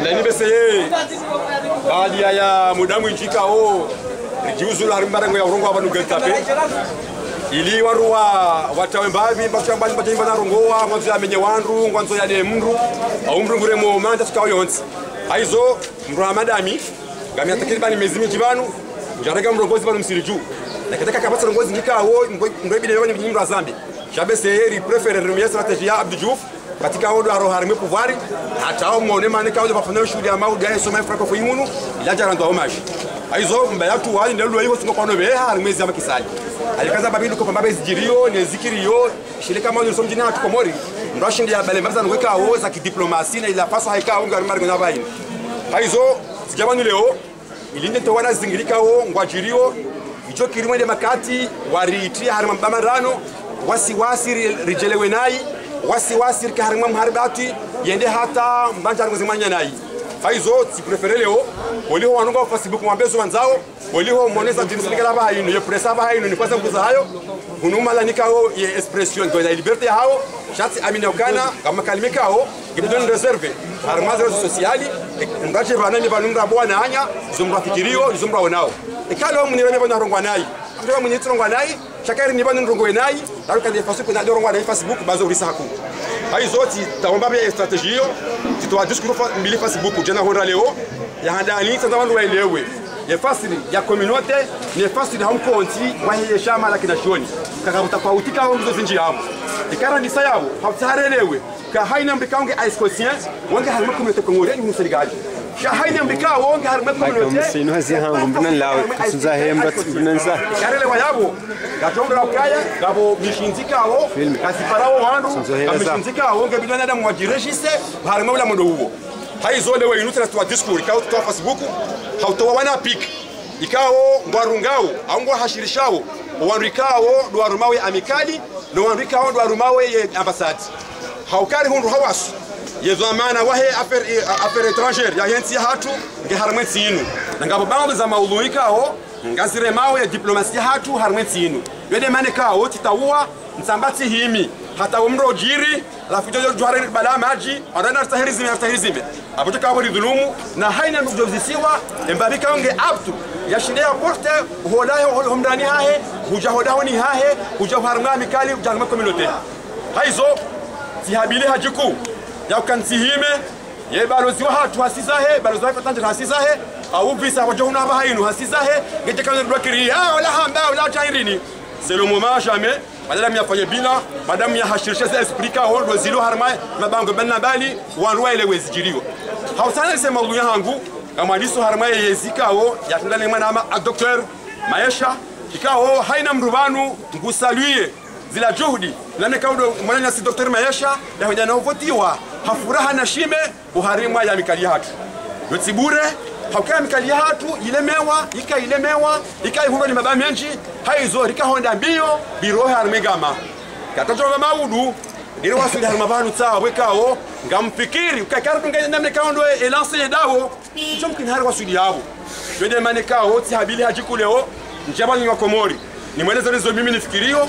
ndani beseye baadi ya mudamu injika o rijiuzulu hari mbarango ya urongo abantu gatape ili waruwa watawe mbavi mbachamba mbachamba na rongowa mwanzo ya menye wandu mwanzo ya de mndu au mndu ngure mo yonsi aizo mndu amadami ngamya takriban miezi mingi njarega mrongozi banu msiri juu nakataka kabasa rongozi ndikawo mndu bide bani mndu azambi shabe seheri preferer rumia strategia Diouf katika odo aro harime pouvoir hata au mone mane kawo bafanya shughuli ya maudi ya soma franco ila ilaja rando homage aizo mbaya tu wali ndelu hiyo singo kwano be harime zama kisali alikaza babidu ko pambabe zijirio ne zikirio shile kama ni somjina atu komori ndo shindi ya bale mbaza ngweka wo za kidiplomasi na ila paso haika unga margo na baini. Aizo sikamani leo ilinde to wana zingirika wo ngwajirio icho kirimwe makati makati itia harima bamarano wasiwasi rijelewe nayi wasiwasi rikaharima mharibati yende hata mbanja ngozimanya nayi faizo si prefere leo waliho wanunga facebook mwambezo wanzao waliho moneza jinsi nika ba hainu, ye presa ba hainu, ni kwanza kuza hayo. Hunuma la nikao ye expression kwa liberté hao shati amina ukana kama kalimika hao kibidoni reserve. Harmazo sociali ngache bana vanumra banumra bwana anya zumra fikirio zumra wanao. Ikalo munirame bana rongwa nayi ndio mwenye turongwa nayi shakari ni bana rongwa nayi daru ni facebook na rongwa na facebook bazo ulisa ulisaku hai zoti taomba bia strategy hiyo titoa diskuru mbili facebook jana hora leo ya handani sasa wandu waelewe. Ya fasili ya communauté ni fasili hamkonti wa hiye shama la kinashoni kakabuta kwa utika au mzo zinji hapo ikara ni sayabo hatarelewe ka haina mbikaonge aiskosien wange halma communauté kongore ni Senegal sha haina mbika wonge wayabo ukaya gabo mishinzika wo wandu mishinzika bidana huo haizo lewe twa twa facebook hautowa wana pik. Ikawo ngwarungao au ngwa hashirishao wanrikawo dwarumawe amikali no wanrikawo dwarumawe ye ambassade haukari hundu hawasu yezamana wahe affaire affaire étrangère. Ya yensi hatu nge harmwe tsinu ngabo bango za maudhui ho ngazire mawe ya diplomasia hatu harmwe tsinu yede mane kaho titawua nsambati himi. Hata umro jiri alafu jojo juhari bala maji adana tahirizime tahirizime abuto kabo lidhulumu na haina ndozisiwa embarika nge aptu ya shinde ya porte hola homdani hahe huja hoda honi hahe huja harmwa mikali huja harmwa communauté haizo zihabili hajiku yakukansihime ye balozi wa hatu hasizahe balozi wa fatanje hasizahe. Au visa wajo huna ba hainu hasizahe. Ngete kana dwakiri ya wala hamba wala tairini selomo mashame moment jamais madame ya fanye bila za explica hondo zilo harma mabango banna bali wanruwa ile wezijirio hausana ise uluya hangu kama liso harma yezikao yakindale mwana ama a docteur maisha ikao haina mrubanu ngusaluye zila juhudi. Lane kaudo mwana si Dr. Mayesha ya hoja na uvotiwa hafuraha na shime uharimwa ya mikali hatu. Yotsibure haukaa mikali hatu ilemewa ika ilemewa ika ihundo ni mabami haizo rika honda mbio birohe harmegama wa maudu ndiri wasuli harma banu tsawa wekawo ngampikiri ukakara tunga namne kaundo elance yedawo icho mkini hari wasuli yabo yode mane kawo ti habili hajikuleo njaba wa komori ni mweleza nizo mimi nifikirio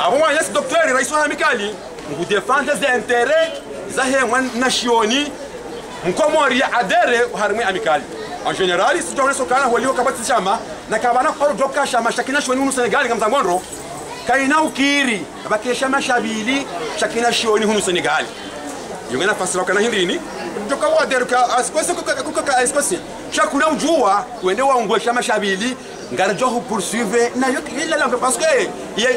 abo mwanyasi doktori rais wa amikali intérêt za hemwa nationi mkomori ya adere harimwe amikali. En général si jone sokana waliho kabati chama na kabana kwa doka chama shakina shoni hunu senegal kamza ngondro kaina ukiri abakesha mashabili shakina shoni hunu Senegali. Yongena fasira kana hindini doka wa deruka askose kuka ka askose shakuna ujua wende waungwe chama shabili ngarajo ho poursuivre na yo ila la parce que ya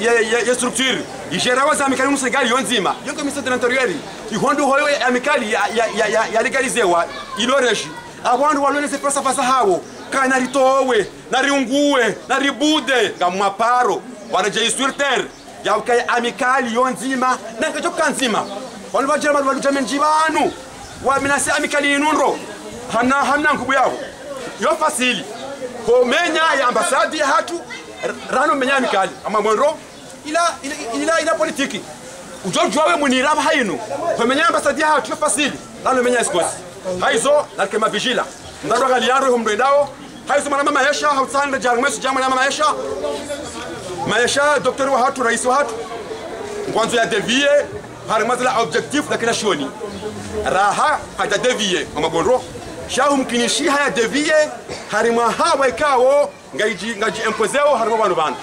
ya ya structure. Igera waza amikali musegali yonzima yo commission de l'intérieur ihondo hoyo amikali ya ya ya legalizewa iloreshi abantu walone se pesa pesa hawo. Kana ritowe na riungue na ribude ngamaparo wanaje sur terre. Ya ukaya amikali yonzima na kacho kanzima wanu bajira balu balu jamen jibanu wa minasi amikali inunro hana hana ngubu yao. Yo fasili ko menya ya ambasadi ya hatu. Rano menya mikali. Ama mwenro ila ila ila, ila politiki. Ujojuawe muniraba munira hainu. Ko menya ambasadi ya hatu fasili. Rano menya eskosi haizo na kema vigila ndaro galiaro humdo ndao haizo mama yesha hautsanda jarmesu jamwana mama yesha. Maisha daktari wa hatu rais wa hatu. Ngwanzo ya devie harimazila objectif lakini shoni. Raha hajadevie amagondro shahu mkinishi haya deviye harima hawa ikawo ngaji ngaji empozeo harima bantu bana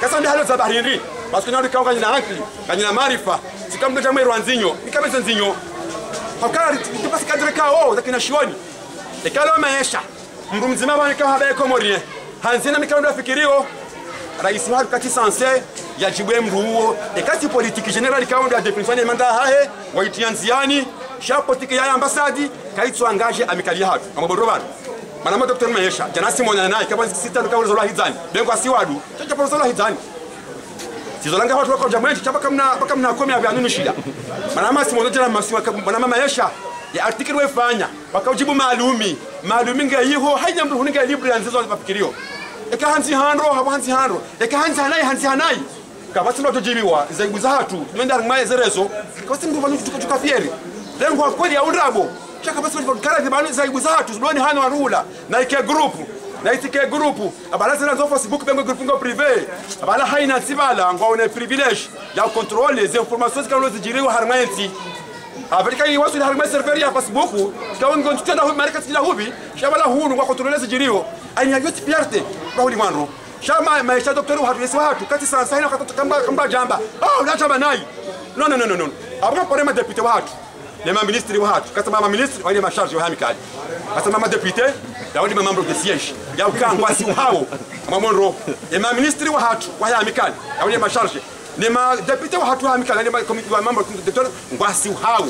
kasa ndi halo za bahrindi basi nyari kawo kanyina akili kanyina marifa sikamdo jamwe rwanzinyo nikameza nzinyo hakari tupasi kadre kawo zakina shioni ikalo maisha mndu mzima bani kawo habaye komorie. Hanzina mikalo ndafikirio rais wa kati sanse yajibwe mndu huo ikati politiki general kaunda definition ya manda hahe waitianziani sha politiki ya ambasadi kaitso angaje amikalia hatu. Amaboro bana. Manama dr. Maisha jana simona naye kama sita ndo zola hizani. Bengo asiwadu. Chacha pa zola hizani. Sizolanga watu wako jamwe chapa kamna kama mna komi ya nini shida. Mana manama simona jana masiwa mama yesha ya article wefanya wakaujibu maalumi. Maalumi ngayiho haina mtu huninga libre anzizo mafikirio eka hanzi hanro hapo hanzi hanro. Eka hanzi hanai hanzi hanai. Kabasi ndo tujibiwa zaibu za hatu ndio ngmaye zerezo. Kabasi ndo vanyu tuka tuka fieri lengo kweli ya undabo chaka basi kwa kara zibanu zaibu za hatu zidoni hana warula na ike group na itike group. Abala zina zo facebook bengo group ngo privé. Abala haina sibala ngo une privilege ya contrôle les informations kano jiriwa harmenti Afrika hii wasu harma serveri ya Facebook kawa ngo tutenda hubi marika tila hubi shabala hunu kwa kontrole zijiriyo ani yote piarte kwa huli mwanro. Shama maisha hatu wa watu kati sana sana kamba kamba jamba. Oh na chama nai. No no no no no abra pore wa watu le ma ministri watu kasa mama ministri wale ma charge wa hamikali kasa mama deputy ya wale mambo de siège ya ukangwa si hao mamonro le ma ministri watu wa hamikali ya wale ma charge. Ni madepite wa hatu hamikala ni makomiti wa mambo de ngwasi hao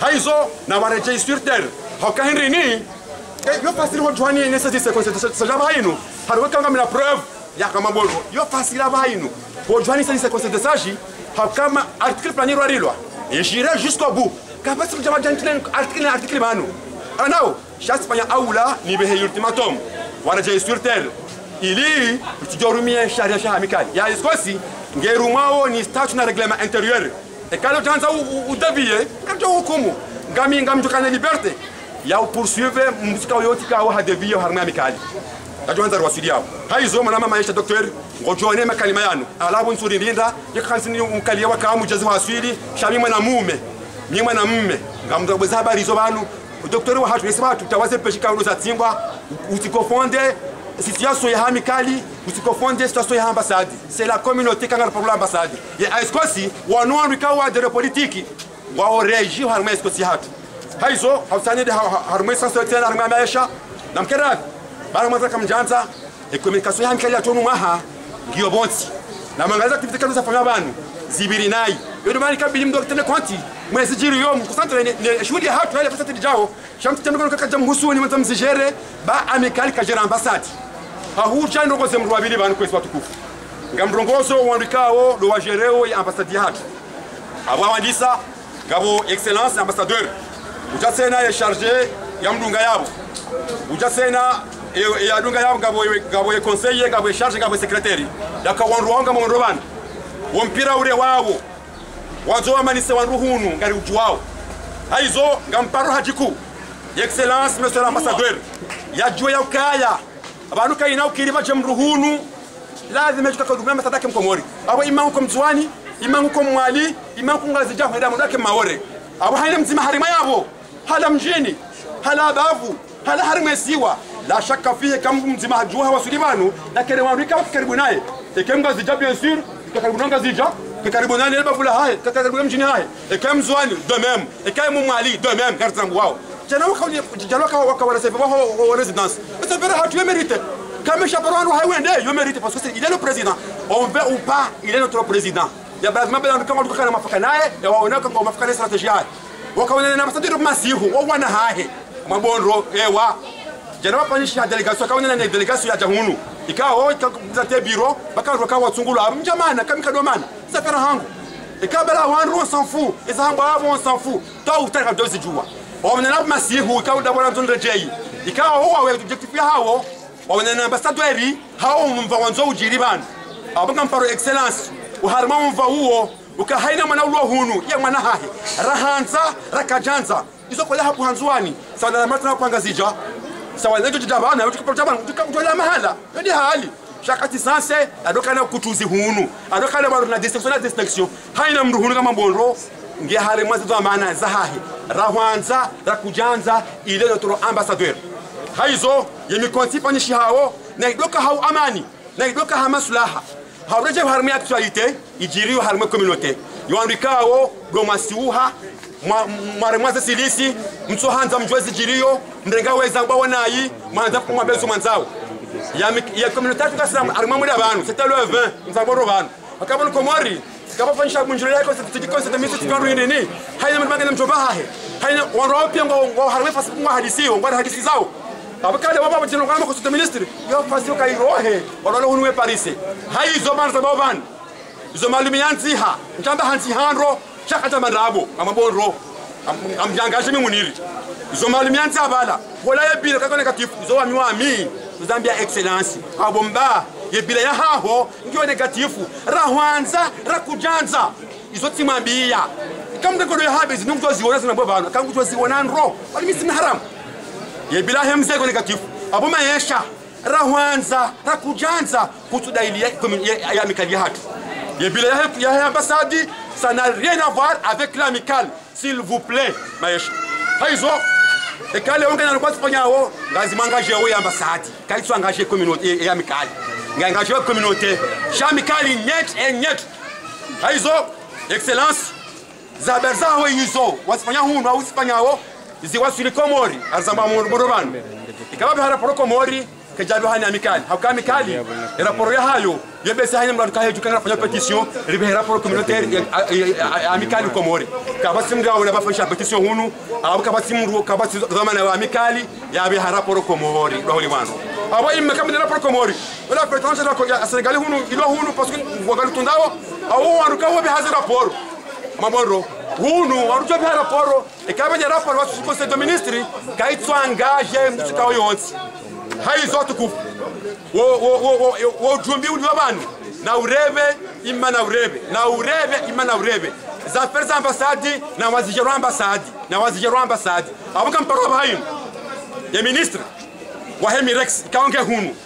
haizo na wareje sur terre. Hoka henry ni? Yo fasiri ho jwani ne sa dise conseil sa jaba hainu. Harwa kanga mina preuve ya kama bolo yo fasiri aba hainu. Ho jwani sa dise conseil de saji hakama article planir warilwa et j'irai jusqu'au bout kabasi mjama jantine article article manu anao shaspanya aula ni behe ultimatum. Wareje sur terre ili tujorumie sharia shaha mikali. Ya iskosi ngerumao ni statut na reglement intérieur. E kalo tanza udavie kato hukumu. Ngami ngami tukana liberté ya poursuivre msika yoti kawo hadevio harma mikali. Kajo anza rwasili yao. Haizo mwana maisha docteur ngojone makalima yanu. Alabu nsuri rinda yakansini mkalia wa wakamu jazi waswili shami mwana mume mi mwana mme ngamuzabweza habari zo banu. Docteur wa hatu yesaba tutawaze peshika uno za tingwa usikofonde situation ya hamikali usikofonde situation ya ambassade c'est la communauté kanga pour l'ambassade ya eskosi wanwandu wa de politiki wa reji harma eskosi hatu haizo hausani de harma sanso tena harma maisha. Namkera bara mwanza kamjanza communication ya hamikali atonu maha ngiyo bonti na mangaza activité kanu safanya banu zibiri nai. Yodo mani kabili mdo kitende kwanti mwezi jiri yo mkusantre ne shuhudi hatu ile pesa tijao shamti tendo kono kaka jamhusu ni mtamzijere ba amikali kajera ambassade hahucha ndongoze mndu wabili banu kwesi watukufu. Nga mndongozo wandikawo lo wajereo ya ambasadi hatu. Abwa wandisa ngabo excellence ambassadeur. Ujasena ya charge ya mdunga yabo. Ujasena ya dunga yabo ngabo ngabo ya conseiller ngabo ya charge ngabo secrétaire yaka wandu wanga mwondo bana wo mpira ure wawo wanzo wanruhunu ngari ujuwao. Haizo ngamparo hajiku. Excellence monsieur l'ambassadeur yajua ya ukaya. Abantu kaina ukiri baje mruhunu. Lazima tukakadumia masadake mkomori. Abo imangu ko mzwani imangu ko mwali imangu ko ngazi jaho ndamu dake maore. Abo haina mzima harima yabo hala mjini hala bavu hala harima siwa la shaka fihi kam mzima hajuha wasulibanu lakini wanrika karibu naye. Ikem ngazi ja bien sûr karibu nanga zija karibu nani elba bula haye karibu mjini haye ikem mzwani de même ikem mwali de même kartangu wao jana wakauli jana waka wanasema wao wa résidence mais ça verra tu quand kama chaperon wa haiwende yo mérite parce que c'est il est le président on veut ou pas il est notre président ya lazima bado kama tukana mafaka naye ya waona kama mafaka strategy yake wakaona na masadiri masihu wa wana hahe mabondro ewa jana wapanisha delegation kaona na delegation ya jahunu ikawa ikakuzate biro bakaruka kwa watsungulu mjamana kama ça fait hangu. Ikabala wanru on s'en fout isa hangu abo on s'en fout toi utaka dozi jua wamenana masihu dabora mtondo jeyi ikawa huwa we objective hawo wamenana ambassadori hawo mva wanzo ujiri bana. Abanga mparo excellence. Uharima mva huo ukahaina mwana ulo hunu. Ya mwana hahe. Rahanza rakajanza. Izo kwa hapo hanzuani. Sawa na mata napanga zija sawa na jojo jabana yote kwa jabana. Tukajola mahala. Ndi hali shakati sanse adokana kutuzi hunu. Adokana baro na distinction na distinction. Haina mndu hunu kama mbonro. Nge hare mwazi za maana za hahe rahwanza rakujanza ile notre ambassadeur. Haizo yemikonti panyishi hawo na idoka hau amani na idoka ha maslaha hawreje harme actualité ijiriyo harme communauté yoandikawo gomasiuha mwaremwaze silisi mtsohanza mjwezi jiriyo mrenga weza ngbawo nayi mwanza kumwa bezo mwanzao ya communauté tukasira harme muri abantu le 20 nzaboro banu akabona komori kabafanyisha munjiro yako tujikose tamisi tukandu nini. Haina mbanga mjomba hahe haina waropia ngo ngo harwe fasi ngo hadisi ngo hadisi zao. Abakale baba bajino kama ko ministry yo fasi ka irohe wala hunwe parisi hai zo man zabo ban zo malumi yanzi ha ntamba hanzi hanro chaka chakata mandrabo amabonro amjangaje muniri. Zo malumi yanzi abala wala yebile kakone katifu zo wami wami zambia excellence abomba yebile ya haho ngiwe negatifu. Rahwanza rakujanza izo timambia kamde kodo ya habe zinungzo ziona zinabo bana kangu zo ziona nro. Ali misi haram yebila hemzeko negatifu. Abo mayesha rahwanza rakujanza kutudaili ya, ya, ya mikali ya hatu. Yebila ya, ya ambassade ça n'a rien à voir avec l'amical s'il vous plaît mayesha haizo ekale onge nalikuwa sifanyawo ngazimanga angaje we ambassade kaitso angaje communauté ya mikali ngangaje communauté. Sha mikali net et net haizo excellence. Za berzawe yizo wasifanya hunu au sifanyawo ziwasuli komori. Arzamba muruburu banu ikababe hara poro komori kejabe hani amikali hauka amikali raporo ya hayo yebese hani mradu kahe tukanga fanya petition ribe raporo communautaire amikali komori kabasi mga wala fanya petition hunu abu kabasi mru kabasi zama wa amikali yabe raporo komori do holi wano abo imme kam de raporo komori wala prétendance ya Senegal hunu ilo hunu parce que wagalu tundawo awu waruka kawo be hazi raporo. Mabonro hunu waruka bya raporo ikabenya raporo wasu conseil de ministre kaitso angaje mchikao yonsi haizo kufa wo wo wo wo jumbi uni wabanu na urebe ima na urebe. Na urebe ima na urebe. Za affaires ambassade na wazijero ambassade na wazijero ambassade abuka mparo bahayo ya ministre wa hemirex kaonge hunu.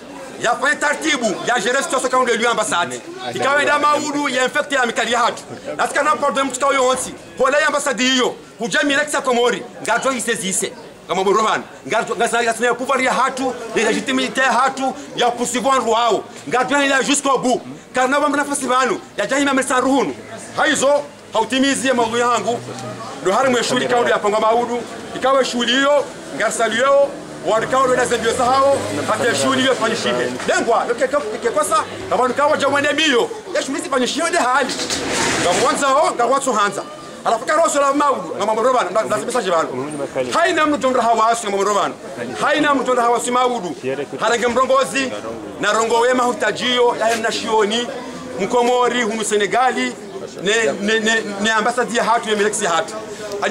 Yafanye taratibu ya gérer situation kaunde ambasadi. Ikawe da maudu ya infecte ya mikali hatu. Natika na problem mtukao yonsi pole ya ambasadi hiyo. Hujami reksa komori. Ngato isezise borovan ngasa yasne ya pouvoir ya hatu ya legitimité hatu ya poursuivre wao. Ngato ya jusqu'au bout karna bamba nafasi banu ya jahima mesa ruhunu. Haizo hautimizie mawu yangu. Ndo hari mweshuli kaunde ya pango maudu. Ikawe shuli hiyo ngarsalio warikawa na nazembio zao hata shuli hiyo fanyishihe lengwa kekosa abantu kawa jamani biyo ya shuli zifanyishihe de hali. Ngamwanza ho ngawatsu hanza alafu karoso la maudu ngamamorobana ndazimesaje vanu haina mtu tonda hawasu ngamamorobana haina mtu tonda hawasu maudu harange mrongozi na rongo wema hutajio ya nashoni mkomori humu senegali ne ne ne, ne ambasadi ya hatu ya hatu.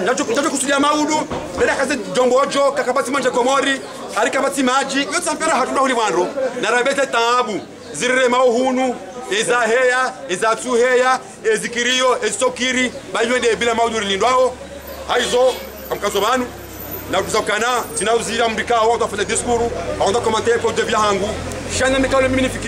Nacho nacho kusudia maudu bera kaze jombojo kakabati manje komori ari kabati maji yote sampera hatu ndahuli wandro na rabete tabu zirire mauhunu eza heya eza tu heya ezikiriyo ezisokiri banywende bila maudu lindwao haizo amkaso banu na kuzakana tinauzira mrikao watu afanya diskuru aonda komantere kwa devya hangu. Shana mikalo mimi